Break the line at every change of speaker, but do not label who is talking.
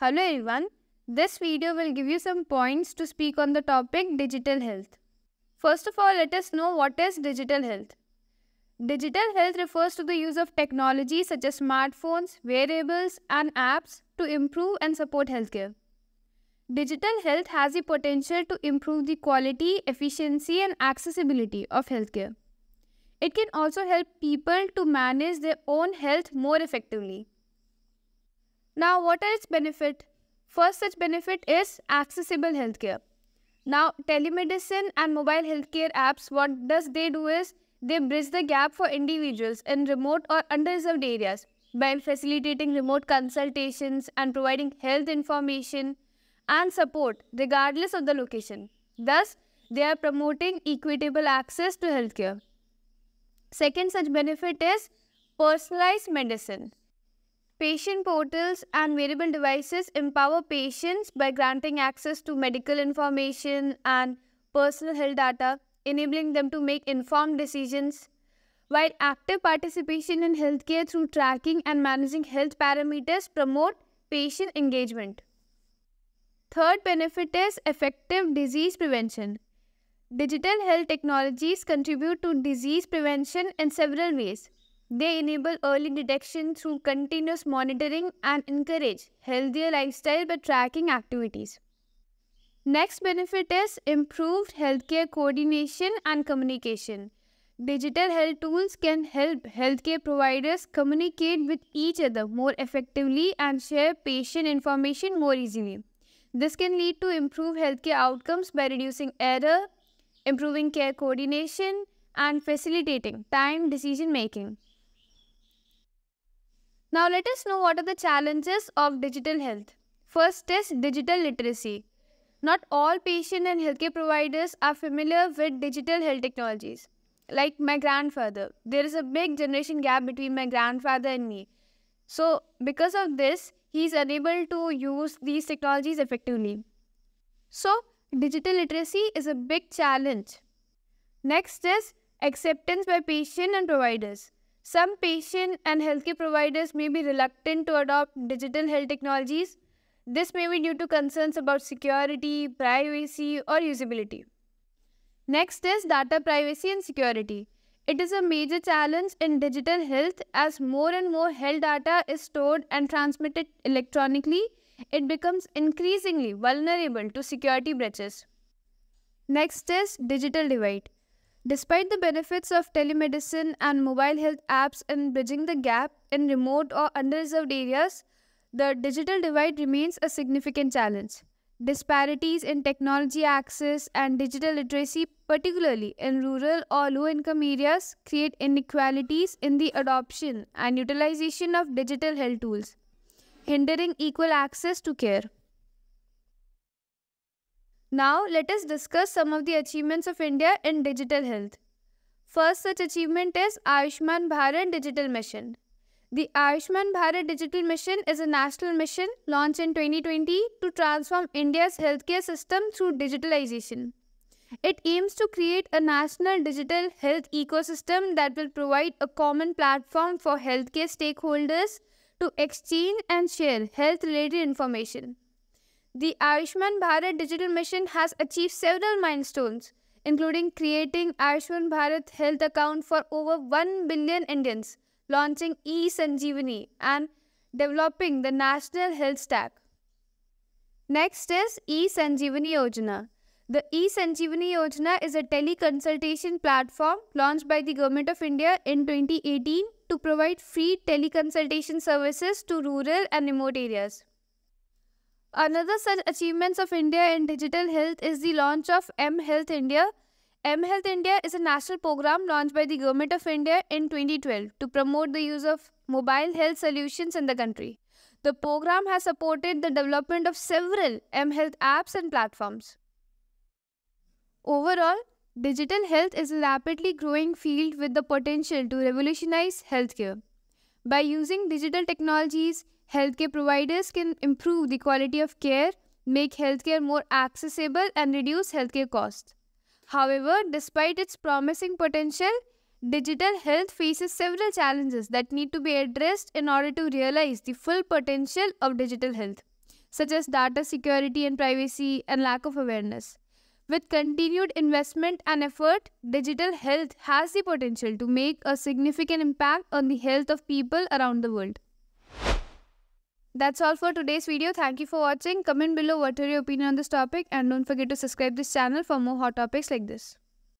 Hello everyone. This video will give you some points to speak on the topic digital health. First of all, let us know what is digital health. Digital health refers to the use of technology such as smartphones, wearables, and apps to improve and support healthcare. Digital health has the potential to improve the quality, efficiency, and accessibility of healthcare. It can also help people to manage their own health more effectively. Now, what are its benefits? First such benefit is accessible healthcare. Now, telemedicine and mobile healthcare apps, what does they do is they bridge the gap for individuals in remote or underserved areas by facilitating remote consultations and providing health information and support regardless of the location. Thus, they are promoting equitable access to healthcare. Second such benefit is personalized medicine. Patient portals and wearable devices empower patients by granting access to medical information and personal health data, enabling them to make informed decisions. While active participation in healthcare through tracking and managing health parameters promote patient engagement. Third benefit is effective disease prevention. Digital health technologies contribute to disease prevention in several ways. They enable early detection through continuous monitoring and encourage healthier lifestyle by tracking activities. Next benefit is improved healthcare coordination and communication. Digital health tools can help healthcare providers communicate with each other more effectively and share patient information more easily. This can lead to improved healthcare outcomes by reducing error, improving care coordination, and facilitating time decision making. Now let us know what are the challenges of digital health. First is digital literacy. Not all patient and healthcare providers are familiar with digital health technologies. Like my grandfather, there is a big generation gap between my grandfather and me. So, because of this, he is unable to use these technologies effectively. So, digital literacy is a big challenge. Next is acceptance by patient and providers. Some patients and healthcare providers may be reluctant to adopt digital health technologies. This may be due to concerns about security, privacy, or usability. Next is data privacy and security. It is a major challenge in digital health as more and more health data is stored and transmitted electronically. It becomes increasingly vulnerable to security breaches. Next is digital divide. Despite the benefits of telemedicine and mobile health apps in bridging the gap in remote or underserved areas, the digital divide remains a significant challenge. Disparities in technology access and digital literacy, particularly in rural or low income areas, create inequalities in the adoption and utilization of digital health tools, hindering equal access to care. Now, let us discuss some of the achievements of India in digital health. First such achievement is Ayushman Bharat Digital Mission. The Ayushman Bharat Digital Mission is a national mission launched in 2020 to transform India's healthcare system through digitalization. It aims to create a national digital health ecosystem that will provide a common platform for healthcare stakeholders to exchange and share health related information. The Ayushman Bharat Digital Mission has achieved several milestones, including creating Ayushman Bharat Health Account for over 1 billion Indians, launching e-Sanjeevani and developing the National Health Stack. Next is e-Sanjeevani Yojana. The e-Sanjeevani Yojana is a teleconsultation platform launched by the Government of India in 2018 to provide free teleconsultation services to rural and remote areas. Another such achievements of India in digital health is the launch of M Health India. M Health India is a national program launched by the Government of India in 2012 to promote the use of mobile health solutions in the country. The program has supported the development of several M Health apps and platforms. Overall, digital health is a rapidly growing field with the potential to revolutionize healthcare. By using digital technologies, healthcare providers can improve the quality of care, make healthcare more accessible, and reduce healthcare costs. However, despite its promising potential, digital health faces several challenges that need to be addressed in order to realize the full potential of digital health. such as data security and privacy and lack of awareness. With continued investment and effort, digital health has the potential to make a significant impact on the health of people around the world. That's all for today's video. Thank you for watching. Comment below what are your opinion on this topic and don't forget to subscribe this channel for more hot topics like this.